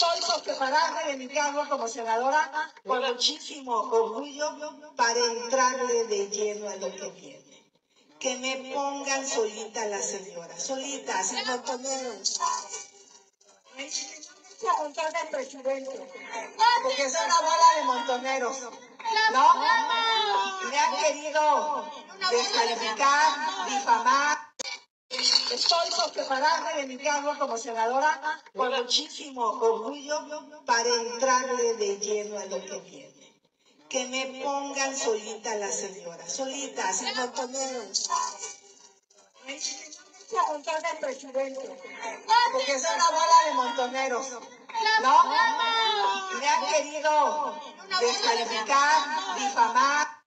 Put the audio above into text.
Por prepararme de mi cargo como senadora con muchísimo orgullo para entrarle de lleno a lo que viene. Que me pongan solita la señora, solita, sin montoneros. Porque es una bola de montoneros. ¿No? Me han querido descalificar, difamar. Prepararme de mi cargo como senadora con muchísimo orgullo para entrarle de lleno a lo que viene. Que me pongan solita la señora, solita, sin montoneros. Presidente, porque es una bola de montoneros. ¿No? Me han querido descalificar, difamar.